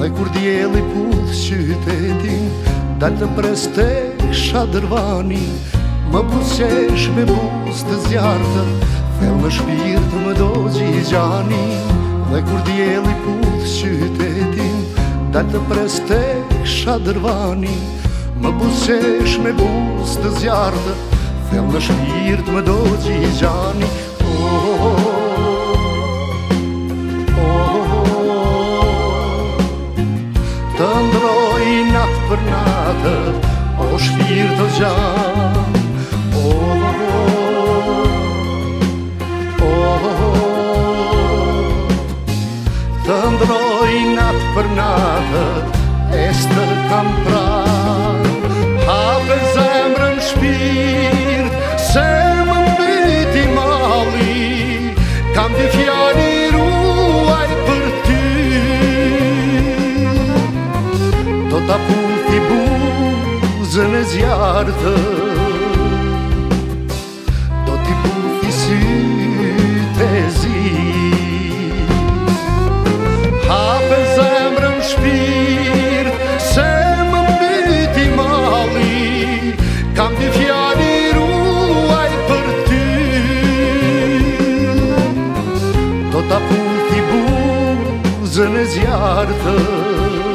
Dhe kur djeli puth qytetin Dalë të preste shadërvani Më pusesh me pus të zjartë Fel në shpirtë më do gjigjani Dhe kur djeli puth qytetin Dalë të preste shadërvani Më pusesh me pus të zjartë Fel në shpirtë më do gjigjani Oh, oh, oh, oh, oh. besoj natë për natë O shpirë të gjanë O, o, o O, o, o për natë E së kam pra ta puti buze në zjartë Do t'i puti si të zi Hape zemrën shpirë Se më mbiti mali Kam t'i fjani ruaj për ty Do t'a puti buze në zjartë Do t'i puti në zjartë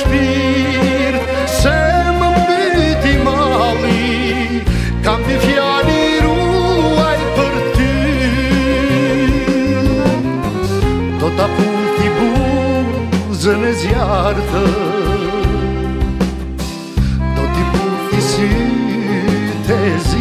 shpirë Se më mbiti mali Kam një fjani ruaj për ty Do t'a pun t'i bu zën zjartë Do t'i pun t'i sy të zi